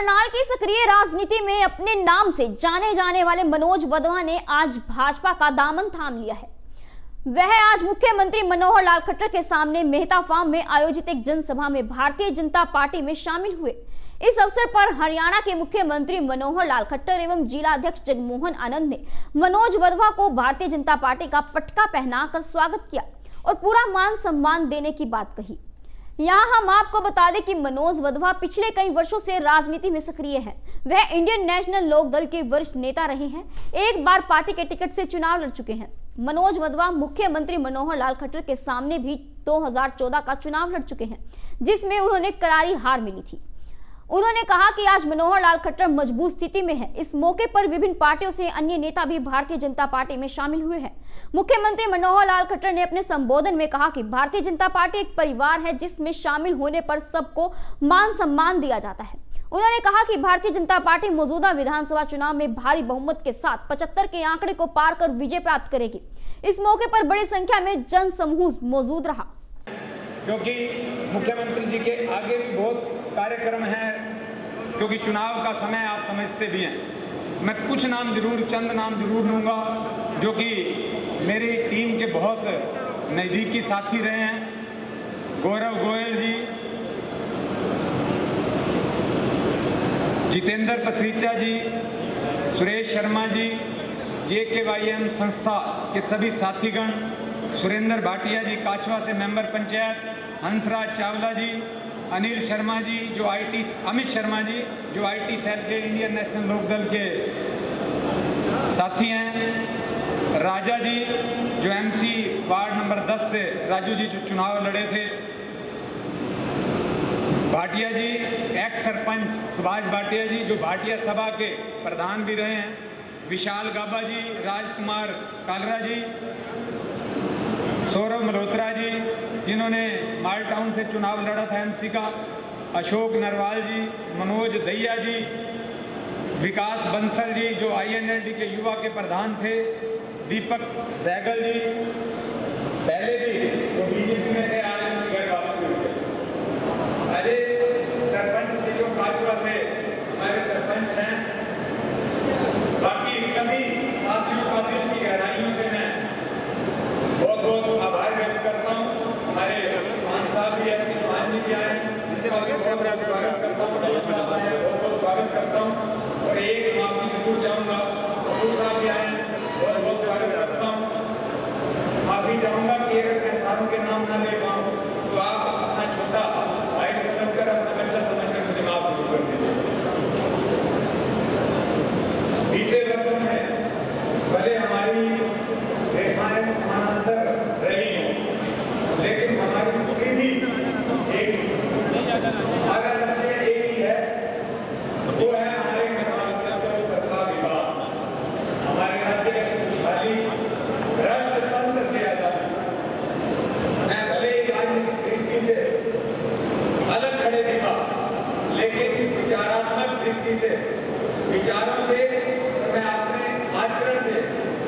करनाल की सक्रिय राजनीति में अपने नाम से जाने जाने वाले मनोज वधवा ने आज भाजपा का दामन थाम लिया है। वह आज मुख्यमंत्री मनोहर लाल खट्टर के सामने मेहता फार्म में आयोजित एक जनसभा में भारतीय जनता पार्टी में शामिल हुए। इस अवसर पर हरियाणा के मुख्यमंत्री मनोहर लाल खट्टर एवं जिला अध्यक्ष जगमोहन आनंद ने मनोज वधवा को भारतीय जनता पार्टी का पटका पहनाकर स्वागत किया और पूरा मान सम्मान देने की बात कही। यहाँ हम आपको बता दें कि मनोज वधवा पिछले कई वर्षों से राजनीति में सक्रिय हैं। वह इंडियन नेशनल लोक दल के वरिष्ठ नेता रहे हैं। एक बार पार्टी के टिकट से चुनाव लड़ चुके हैं। मनोज वधवा मुख्यमंत्री मनोहर लाल खट्टर के सामने भी 2014 का चुनाव लड़ चुके हैं, जिसमें उन्होंने करारी हार मिली थी। उन्होंने कहा कि आज मनोहर लाल खट्टर मज़बूत स्थिति में है। इस मौके पर विभिन्न पार्टियों से अन्य नेता भी भारतीय जनता पार्टी में शामिल हुए हैं। मुख्यमंत्री मनोहर लाल खट्टर ने अपने संबोधन में कहा कि भारतीय जनता पार्टी एक परिवार है जिसमें शामिल होने पर सबको मान सम्मान दिया जाता है। उन्होंने कहा कि भारतीय जनता पार्टी मौजूदा विधानसभा चुनाव में भारी बहुमत के साथ पचहत्तर के आंकड़े को पार कर विजय प्राप्त करेगी। इस मौके पर बड़ी संख्या में जन समूह मौजूद रहा। क्योंकि मुख्यमंत्री जी के आगे भी बहुत कार्यक्रम है, क्योंकि चुनाव का समय आप समझते भी हैं। मैं कुछ नाम ज़रूर, चंद नाम ज़रूर लूँगा, जो कि मेरी टीम के बहुत नज़दीकी साथी रहे हैं। गौरव गोयल जी, जितेंद्र पसरीचा जी, सुरेश शर्मा जी जे के वाई एम संस्था के सभी साथीगण, सुरेंद्र भाटिया जी, काछवा से मेंबर पंचायत, हंसराज चावला जी अनिल शर्मा जी, जो आईटी अमित शर्मा जी, जो आईटी सेल के इंडियन नेशनल लोकदल के साथी हैं। राजा जी, जो एमसी वार्ड नंबर 10 से राजू जी जो चुनाव लड़े थे। भाटिया जी एक्स सरपंच सुभाष भाटिया जी, जो भाटिया सभा के प्रधान भी रहे हैं। विशाल गाबा जी, राजकुमार कालरा जी जी जिन्होंने माल टाउन से चुनाव लड़ा था एमसी का, अशोक नरवाल जी, मनोज दहिया जी, विकास बंसल जी, जो आईएनएलडी के युवा के प्रधान थे, दीपक सैगल जी पहले भी वो बीजेपी में थे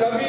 कभी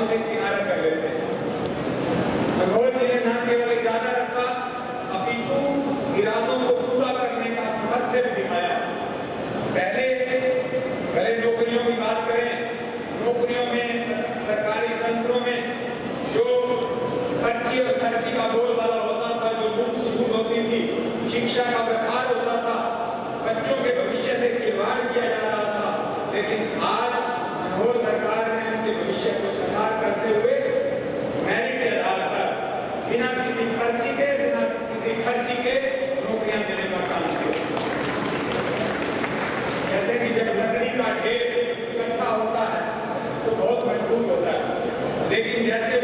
अपने इरादों से किनारा कर लेते हैं। familia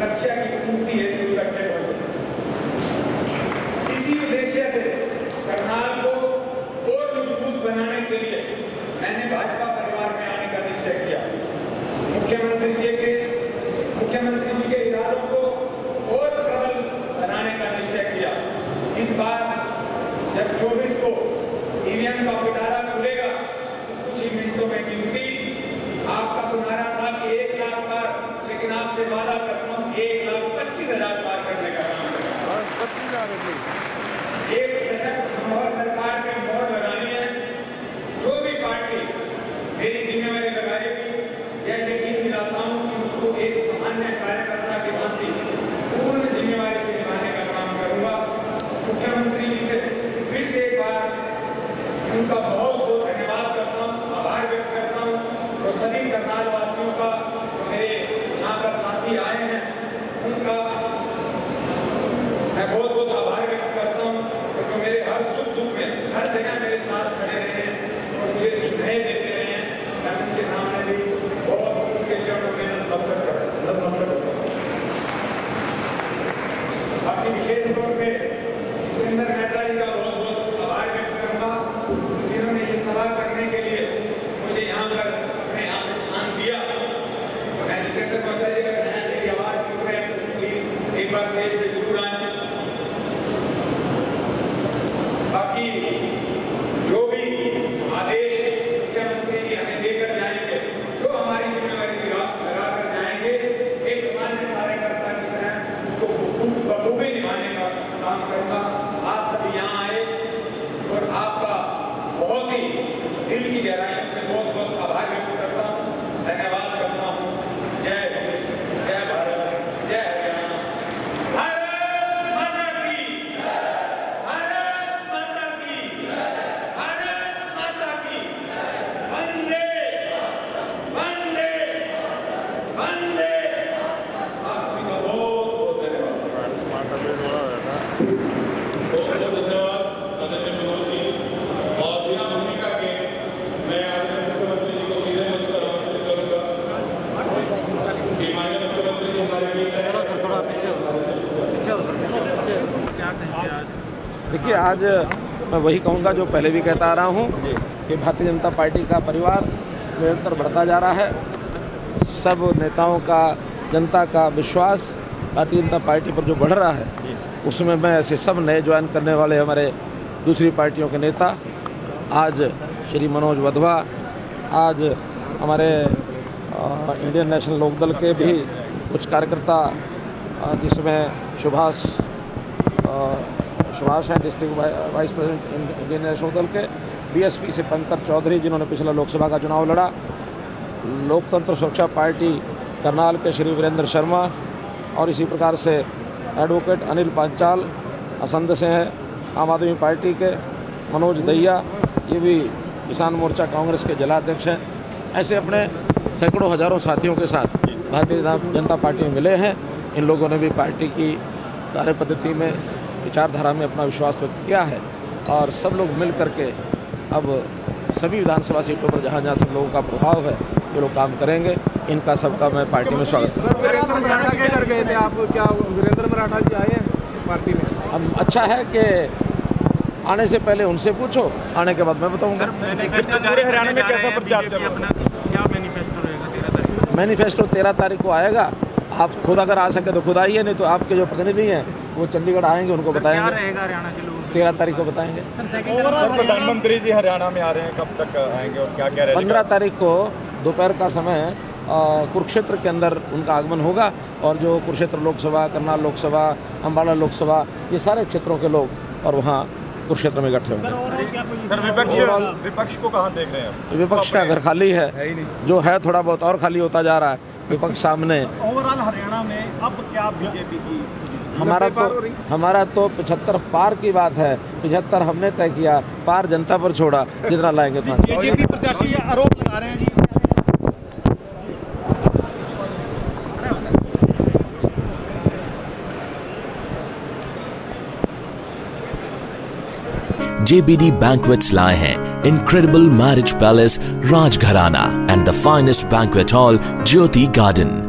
लक्ष्य की पूर्ति हेतु इकट्ठे पहुँचे इसी उद्देश्य से करनाल को और मज़बूत बनाने के लिए मैंने भाजपा परिवार में आने का निश्चय किया। मुख्यमंत्री जी के, मुख्यमंत्री जी के इरादों को और प्रबल बनाने का निश्चय किया। इस बार जब 24 को ईवीएम का पिटारा खुलेगा तो कुछ ही मिनटों में गिनती आपका तो नारा था कि एक लाख पार लेकिन आपसे वादा करता हूँ एक लाख पच्चीस हज़ार पार करने का काम करें एक देखिए आज मैं वही कहूँगा जो पहले भी कहता आ रहा हूँ कि भारतीय जनता पार्टी का परिवार निरंतर बढ़ता जा रहा है। सब नेताओं का जनता का विश्वास भारतीय जनता पार्टी पर जो बढ़ रहा है उसमें मैं ऐसे सब नए ज्वाइन करने वाले हमारे दूसरी पार्टियों के नेता आज श्री मनोज वधवा आज हमारे इंडियन नेशनल लोकदल के भी कुछ कार्यकर्ता जिसमें सुभाष सुभाष हैं district vice president Indian National Dal के। बीएसपी से पंकज चौधरी, जिन्होंने पिछला लोकसभा का चुनाव लड़ा। लोकतंत्र सुरक्षा पार्टी करनाल के श्री वीरेंद्र शर्मा और इसी प्रकार से एडवोकेट अनिल पांचाल, असंध से हैं आम आदमी पार्टी के मनोज दहिया, ये भी किसान मोर्चा कांग्रेस के जिलाध्यक्ष हैं। ऐसे अपने सैकड़ों हज़ारों साथियों के साथ भारतीय जनता पार्टी में मिले हैं। इन लोगों ने भी पार्टी की कार्य पद्धति में विचारधारा में अपना विश्वास व्यक्त किया है और सब लोग मिल करके अब सभी विधानसभा सीटों पर जहाँ जहाँ सब लोगों का प्रभाव है ये लोग काम करेंगे। इनका सबका मैं पार्टी में स्वागत करता सर वीरेंद्र मराठा के घर गए थे आप? क्या वीरेंद्र मराठा जी आए हैं पार्टी में? हम अच्छा है कि आने से पहले उनसे पूछो आने के बाद मैं बताऊँगा। पूरे हरियाणा में कैसा प्रचार चल रहा क्या मैनिफेस्टो रहेगा तेरह तारीख को? मैनिफेस्टो तेरह तारीख को आएगा। आप खुद अगर आ सके तो खुद आइए नहीं तो आपके जो प्रतिनिधि हैं वो चंडीगढ़ आएँगे उनको बताएँगे। रहेगा हरियाणा के लोगों? तेरह तारीख को बताएँगे। प्रधानमंत्री जी हरियाणा में आ रहे हैं कब तक आएँगे और क्या क्या रैली पंद्रह तारीख को दोपहर का समय कुरुक्षेत्र के अंदर उनका आगमन होगा और जो कुरुक्षेत्र लोकसभा करनाल लोकसभा अम्बाला लोकसभा ये सारे क्षेत्रों के लोग और वहाँ कुरुक्षेत्र में इकट्ठे होंगे। सर विपक्ष विपक्ष को कहाँ देख रहे हैं विपक्ष का घर खाली है। जो है थोड़ा बहुत और खाली होता जा रहा है विपक्ष सामने। ओवरऑल हरियाणा में अब क्या बीजेपी की हमारा तो हमारा तो पिछहत्तर पार की बात है पिछहत्तर हमने तय किया पार जनता पर छोड़ा जितना लाएँगे उतना बीजेपी प्रत्याशी आरोप लगा रहे हैं जी JBD Banquets lie हैं incredible marriage palace Rajgharana and the finest banquet hall Jyoti Garden.